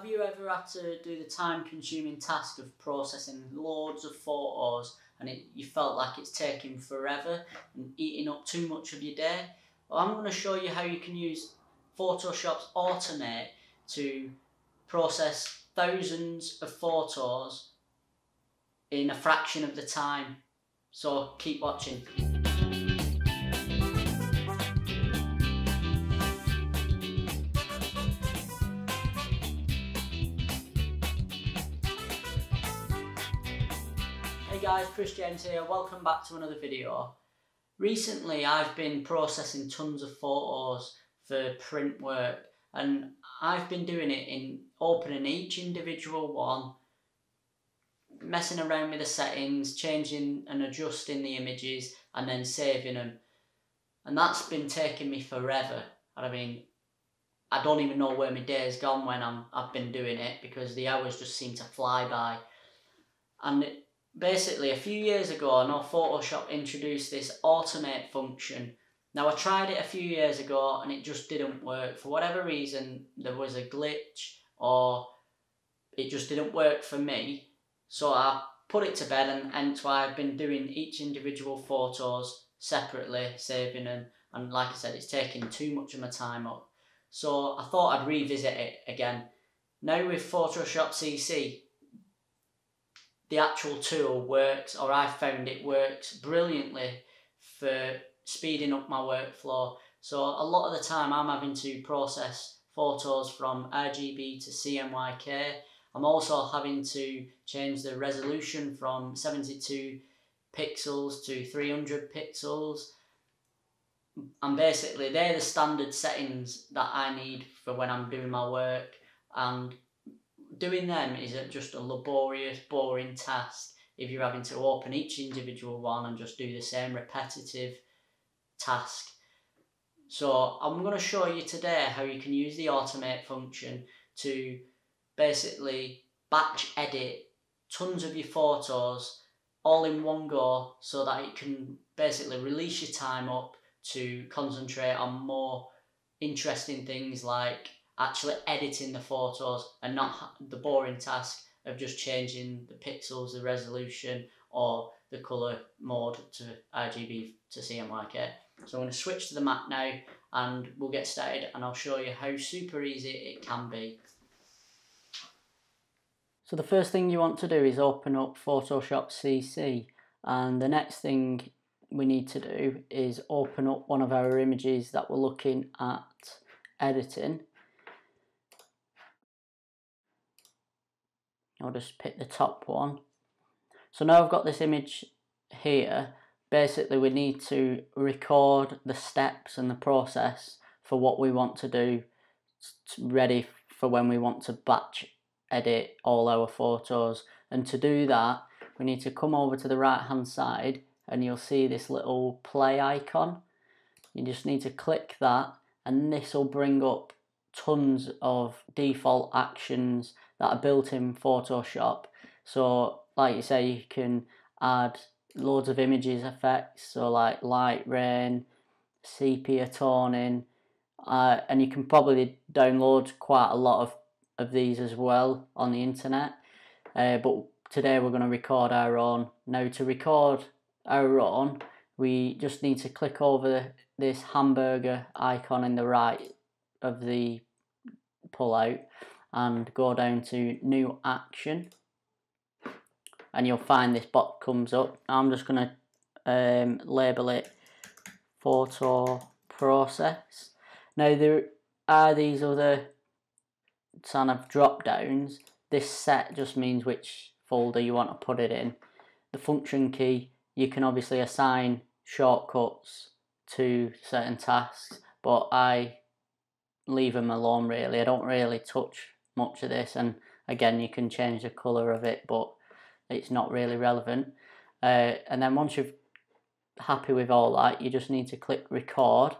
Have you ever had to do the time consuming task of processing loads of photos and it, you felt like it's taking forever and eating up too much of your day? Well, I'm going to show you how you can use Photoshop's Automate to process thousands of photos in a fraction of the time. So keep watching. Guys, Chris James here, welcome back to another video. Recently I've been processing tons of photos for print work and I've been doing it in opening each individual one, messing around with the settings, changing and adjusting the images and then saving them. And that's been taking me forever. I mean, I don't even know where my day's gone when I'm, I've been doing it because the hours just seem to fly by. And basically a few years ago I know Photoshop introduced this automate function. Now I tried it a few years ago and it just didn't work. For whatever reason there was a glitch or it just didn't work for me. So I put it to bed and hence why I've been doing each individual photos separately, saving them and like I said it's taking too much of my time up. So I thought I'd revisit it again. Now with Photoshop CC the actual tool works, or I found it works brilliantly for speeding up my workflow. So a lot of the time I'm having to process photos from RGB to CMYK. I'm also having to change the resolution from 72 pixels to 300 pixels. And basically they're the standard settings that I need for when I'm doing my work and doing them is just a laborious, boring task if you're having to open each individual one and just do the same repetitive task. So I'm going to show you today how you can use the automate function to basically batch edit tons of your photos all in one go so that it can basically release your time up to concentrate on more interesting things like actually editing the photos and not the boring task of just changing the pixels, the resolution, or the colour mode to RGB to CMYK. So I'm going to switch to the Mac now and we'll get started and I'll show you how super easy it can be. So the first thing you want to do is open up Photoshop CC and the next thing we need to do is open up one of our images that we're looking at editing I'll just pick the top one. So now I've got this image here, basically we need to record the steps and the process for what we want to do ready for when we want to batch edit all our photos and to do that we need to come over to the right hand side and you'll see this little play icon you just need to click that and this will bring up tons of default actions that are built in Photoshop. So, like you say, you can add loads of images effects, so like light rain, sepia toning, uh, and you can probably download quite a lot of, of these as well on the internet. Uh, but today we're going to record our own. Now, to record our own, we just need to click over this hamburger icon in the right of the pull out and go down to new action and you'll find this box comes up. I'm just going to um, label it photo process. Now there are these other kind of drop downs. This set just means which folder you want to put it in. The function key, you can obviously assign shortcuts to certain tasks, but I leave them alone really. I don't really touch much of this and again you can change the colour of it but it's not really relevant. Uh, and then once you're happy with all that you just need to click record.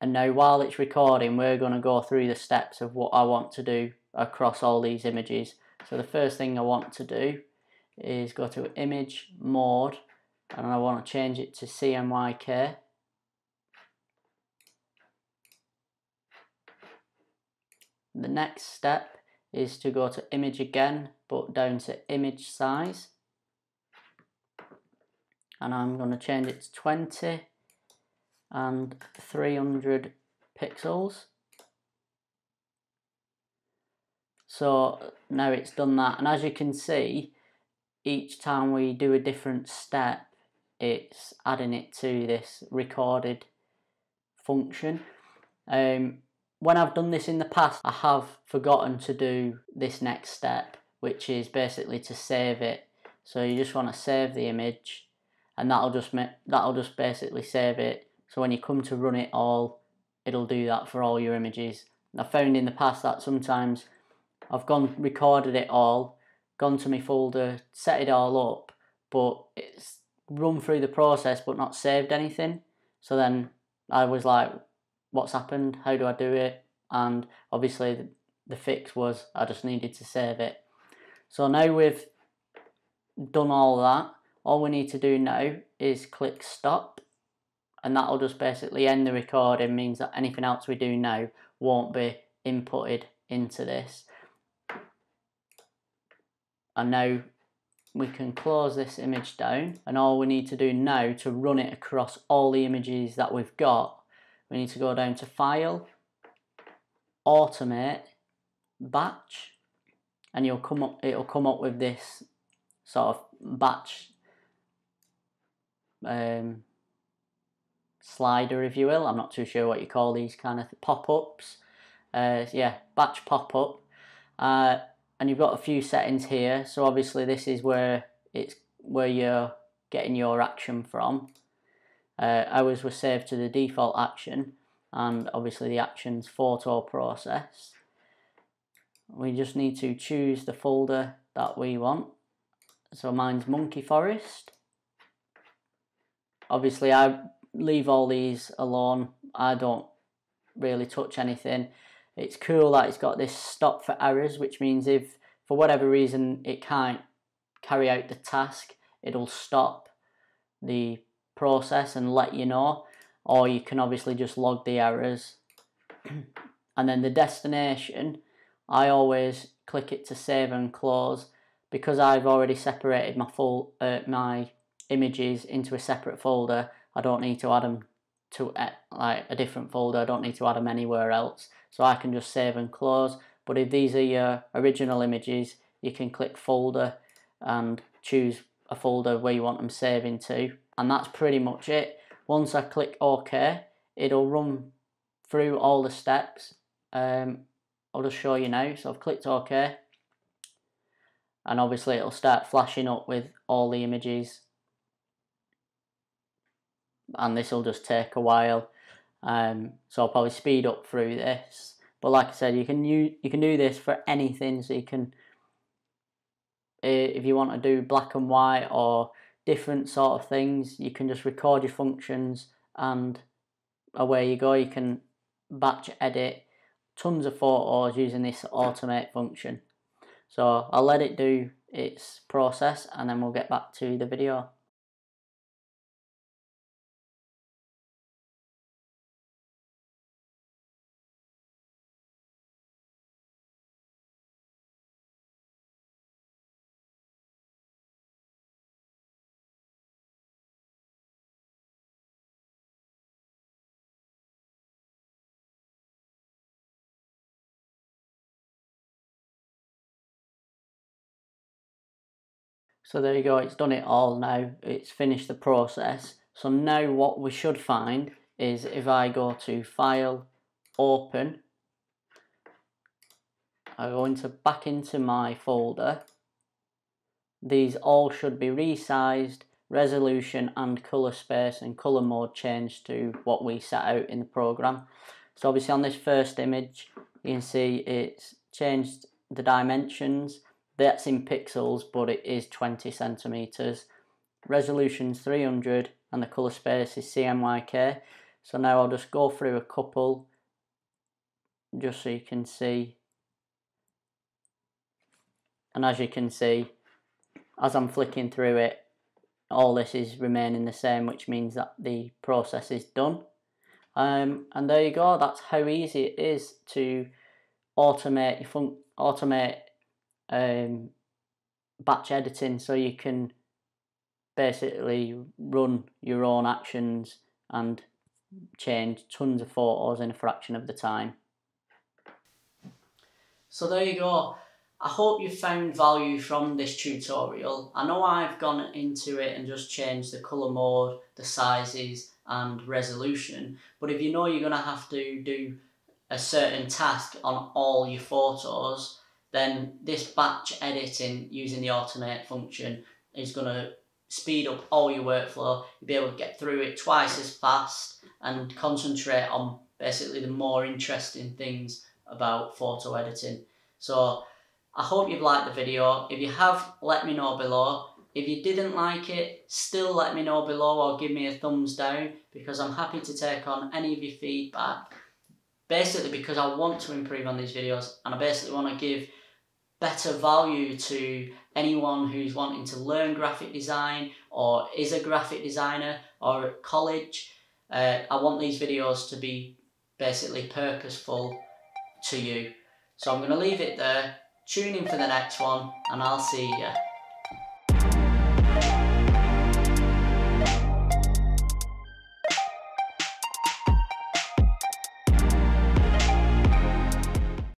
And now while it's recording we're going to go through the steps of what I want to do across all these images. So the first thing I want to do is go to image mode and I want to change it to CMYK the next step is to go to image again, but down to image size. And I'm going to change it to 20 and 300 pixels. So now it's done that. And as you can see, each time we do a different step, it's adding it to this recorded function. Um, when I've done this in the past, I have forgotten to do this next step, which is basically to save it. So you just want to save the image, and that'll just make that'll just basically save it. So when you come to run it all, it'll do that for all your images. I found in the past that sometimes I've gone recorded it all, gone to my folder, set it all up, but it's run through the process but not saved anything. So then I was like, what's happened? How do I do it? And obviously the, fix was I just needed to save it. So now we've done all that, all we need to do now is click stop and that'll just basically end the recording means that anything else we do now won't be inputted into this. And now we can close this image down and all we need to do now to run it across all the images that we've got we need to go down to file automate batch and you'll come up it'll come up with this sort of batch um, slider if you will. I'm not too sure what you call these kind of pop-ups. Uh, yeah batch pop-up. Uh, and you've got a few settings here. So obviously this is where it's where you're getting your action from uh, ours was saved to the default action and obviously the actions photo process we just need to choose the folder that we want. So mine's monkey forest. Obviously I leave all these alone. I don't really touch anything. It's cool that it's got this stop for errors, which means if for whatever reason it can't carry out the task, it'll stop the process and let you know. Or you can obviously just log the errors. and then the destination, I always click it to save and close because I've already separated my full uh, my images into a separate folder. I don't need to add them to uh, like a different folder. I don't need to add them anywhere else. So I can just save and close. But if these are your original images, you can click folder and choose a folder where you want them saving to. And that's pretty much it. Once I click OK, it'll run through all the steps. Um, I'll just show you now. So I've clicked OK. And obviously it'll start flashing up with all the images. And this will just take a while. Um, so I'll probably speed up through this. But like I said, you can use, you can do this for anything. So you can, if you want to do black and white or different sort of things, you can just record your functions and away you go. You can batch edit tons of photos using this automate function. So I'll let it do its process and then we'll get back to the video. So there you go, it's done it all now, it's finished the process. So now what we should find is if I go to File, Open, I go into back into my folder, these all should be resized, resolution and colour space and colour mode changed to what we set out in the program. So obviously on this first image you can see it's changed the dimensions that's in pixels, but it is 20 centimeters. Resolution's 300 and the color space is CMYK. So now I'll just go through a couple just so you can see. And as you can see, as I'm flicking through it, all this is remaining the same, which means that the process is done. Um, and there you go, that's how easy it is to automate your fun- automate um, batch editing so you can basically run your own actions and change tons of photos in a fraction of the time. So there you go. I hope you found value from this tutorial. I know I've gone into it and just changed the colour mode, the sizes and resolution, but if you know you're going to have to do a certain task on all your photos, then this batch editing using the automate function is going to speed up all your workflow. You'll be able to get through it twice as fast and concentrate on basically the more interesting things about photo editing. So I hope you've liked the video. If you have, let me know below. If you didn't like it, still let me know below or give me a thumbs down because I'm happy to take on any of your feedback. Basically because I want to improve on these videos and I basically want to give better value to anyone who's wanting to learn graphic design or is a graphic designer or at college. Uh, I want these videos to be basically purposeful to you. So I'm going to leave it there. Tune in for the next one and I'll see you.